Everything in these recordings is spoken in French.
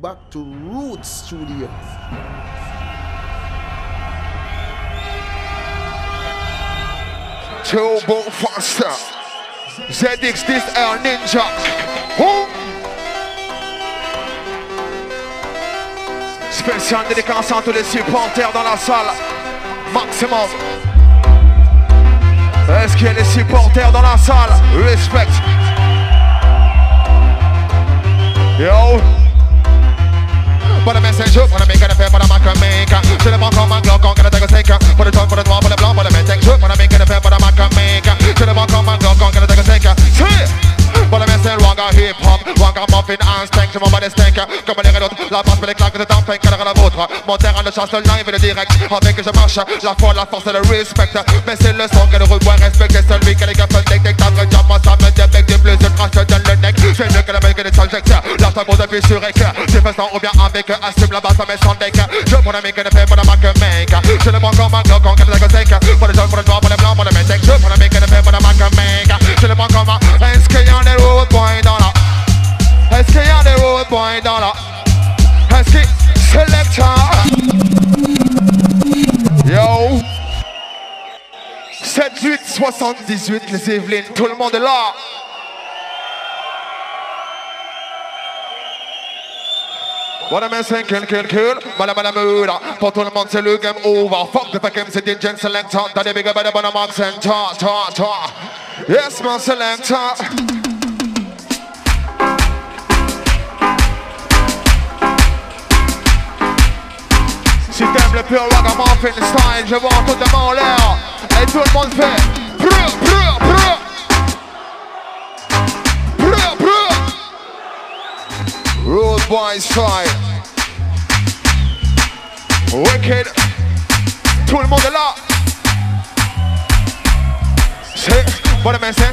back to Roots Studios. Turbo Faster. ZX this Air Ninja. Boom. Spécial dédicace à tous les supporters dans la salle. Maximum. Est-ce qu'il y a des supporters dans la salle? Respect. Wanga hip hop Wanga muffin and stank, je m'en bats des stank Comme les autres, la passe pour les claques, c'est un fake, qu'elle la vôtre Mon terrain de chasse, le live et le direct. Avec que je marche, la foi, la force et le respect. Mais c'est le son que le rebois respecte. C'est celui que les gars peuvent détecter T'as déjà moi ça me débecte Du plus, je crache dans le neck C'est mieux que le mec et les subjects La seconde depuis sur écœur C'est faisant ou bien avec Assume la basse, ça met son deck Je la mic et le fait pour la marque make Je le prends comme un glock, on calme la sec Pour les jaunes, pour les 78, les Evelynes, tout le monde est là What am I saying? Kill, kill, kill. Mala, mala, murder. Pour tout le monde, c'est le game over. Fuck the fuck, c'est DJ Selector. T'as des big up, bonne max and ta, ta, ta. Yes, mon selector. Si t'aimes le pur ragamuffin style, je vois tout le monde en l'air. Et tout le monde fait. Road boy style. Wicked. Tout le monde est là. C'est. What am I saying?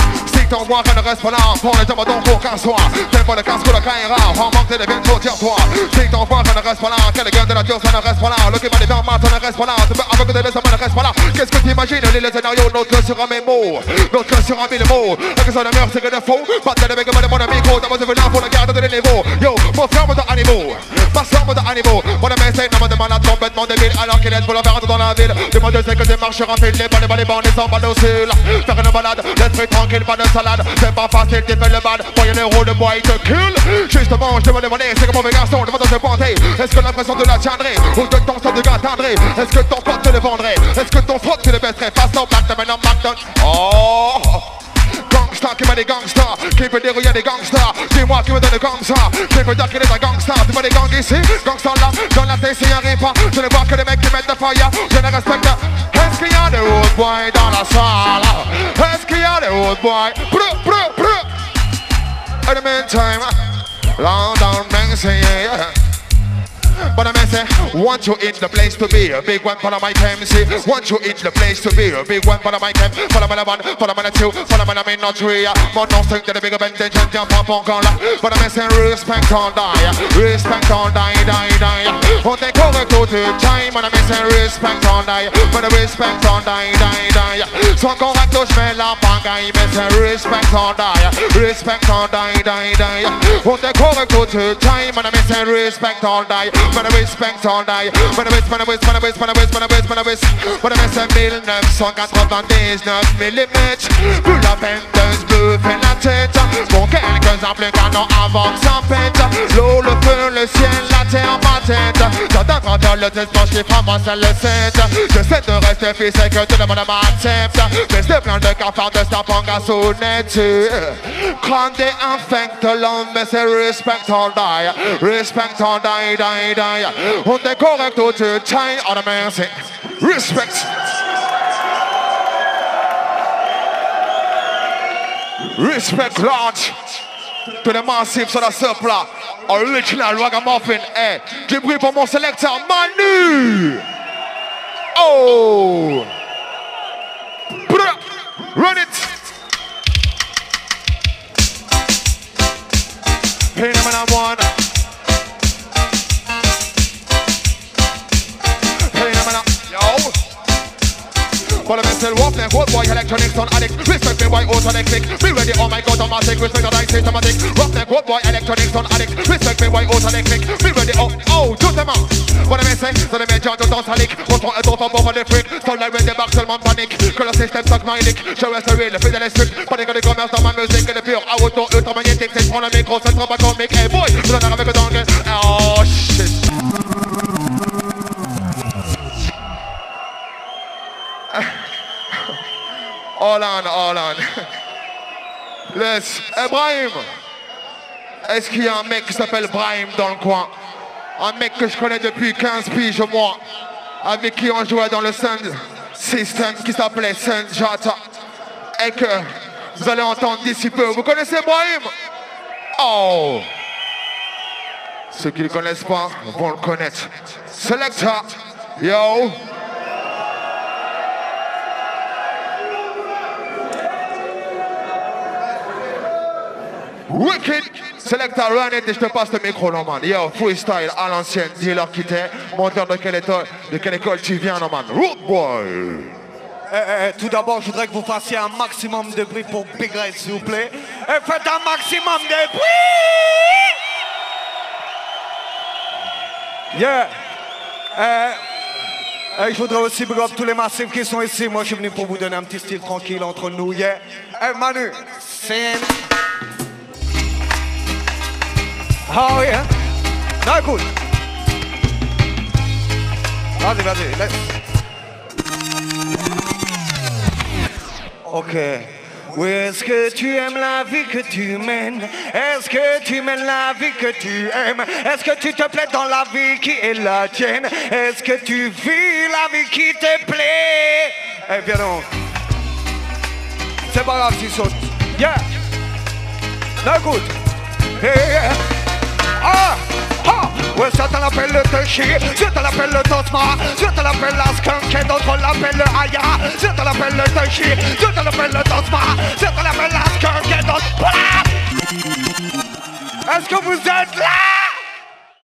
si ton voix ne reste pas là, prends les donc pour qu'un soir. Le casque le caïra, en manque de tiens-toi. Si ne reste pas là, quel gueule de nature, ça ne reste pas là. Le qui va des dents, ça ne reste pas là. Tu peux avec de ça ne reste pas là. Qu'est-ce que t'imagines, les scénarios, notre sur un notre sur un mille mots. La question de meurtre, c'est que de faux. Pas de mon micro, t'as besoin pour le garde de. Yo, mon frère, mon animaux, ma soeur, mon. Mon ami, c'est non, demande la complètement débile, alors qu'il est pour le faire dans la ville. Demande c'est que des marches rapides, les balles, les bandes, les sans au ciel. Faire une balade, l'esprit tranquille, pas de salade. C'est pas facile, t'es fait le bad. Voyez les rôles de bois, il te kill. Justement, je te me demander, c'est que mauvais garçon, devant te pointer. Est-ce que l'impression de la tiendrait? Ou de ton sort de gâtendrait Est-ce que ton pote te le vendrait? Est-ce que ton froc te le baisserait? Face au back, maintenant, McDonald's. Oh! Gangsta, qui m'a des Peut dire où y a des gangsters Dis-moi qui me donne des gangsters Qui peut dire qu'il est un gangster. Tu vois des gangs ici, gangsters là Dans la tête, s'il arrive pas Je ne vois que des mecs qui mettent de fire. Je ne respecte Est-ce qu'il y a des road boys dans la salle? Est-ce qu'il y a des road boys? Brr, brr, brr In the meantime London, Mexico, yeah but I'm say, want you in the place to be a big one for the mic MC. Want you in the place to be a big one for the mic M. For the man one, for the two, for the man I mean not three. But no think that the bigger bend and jump up on color. But I'm say respect on die, respect on die, die, die. On take over to the time, and I'm say respect on die, but respect on die, die, die. So go back to smell la pagaille, mais c'est respect on die, respect on die, die, die. On take over to the time, and I'm say respect on die. Man a respect all night. Man a whiz, man a whiz, man a whiz, man a whiz, man a whiz, man a whiz Man a whiz, un 1999 millimètres Plus la peine de se bouffer la tête Pour plus qu'un an avant ça pète. L'eau, le feu, le ciel, la terre, ma tête. Ta grandeur, le qui fera moi seul le 7 J'essaie de rester fils et que tout le monde m'accepte. Mais c'est plein de cafards de sous net. Quand infecte l'homme, mais c'est respect all die. Respect all die, die, die. On est correct au to time on the mercy Respect. Respect large To the massive sur la surf là Original ragamuffin Eh, du bruit pour mon sélecteur Manu Oh Brr. Run it. Hey, number one. Follow me still walk, then good boy, electronics on addict. Respect me, boy, auto electric. Be ready, oh my god, automatic. Respect the dice, systematic. Rock, then good boy, electronics on addict. Respect me, boy, auto electric. Be ready, oh, oh, tout est mort. What am I saying? So les médias de dans sa ligue. Autant et d'autant pour des frics. Seul la rain débarque seulement panique. Que le système stock my lick. Je reste real, fidèle et strict. Panique de commerce dans ma musique. Et de pure auto ultramagnétique. C'est prendre le micro, c'est trop pas comique. Hey boy, je donne avec le dingue. Oh shit. All on, all on. Laisse. Brahim. Est-ce qu'il y a un mec qui s'appelle Brahim dans le coin? Un mec que je connais depuis 15 piges au moins. Avec qui on jouait dans le Sun System qui s'appelait Sun Jata. Et que vous allez entendre d'ici peu. Vous connaissez Brahim Oh Ceux qui ne le connaissent pas vont le connaître. Selecta. Yo. Wicked Selecta run it et je te passe le micro là man Yo freestyle à l'ancienne Dis-leur qui Monteur de quelle école De quelle école tu viens non man Root boy Eh, eh, eh, tout d'abord, je voudrais que vous fassiez un maximum de bruit pour Big Red, s'il vous plaît. Et faites un maximum de bruit! Yeah! Eh, je voudrais aussi big up tous les massifs qui sont ici. Moi, je suis venu pour vous donner un petit style tranquille entre nous. Yeah! Eh, Manu, c'est... Oh! Non, écoute! Vas-y, vas-y, laisse. Ok. Oui, est-ce que tu aimes la vie que tu mènes? Est-ce que tu mènes la vie que tu aimes? Est-ce que tu te plais dans la vie qui est la tienne? Est-ce que tu vis la vie qui te plaît? Eh bien donc. C'est pas grave, tu sautes. Yeah. Non, écoute. Hey, yeah. Ah, ah. Ouais, ça t'en appelle le touchy, ça t'en appelle le tosma, ça t'en appelle la skunk et d'autres l'appellent le aya, ça t'en appelle le touchy, ça t'en appelle le tosma, ça t'en appelle la skunk et d'autres... Est-ce que vous êtes là?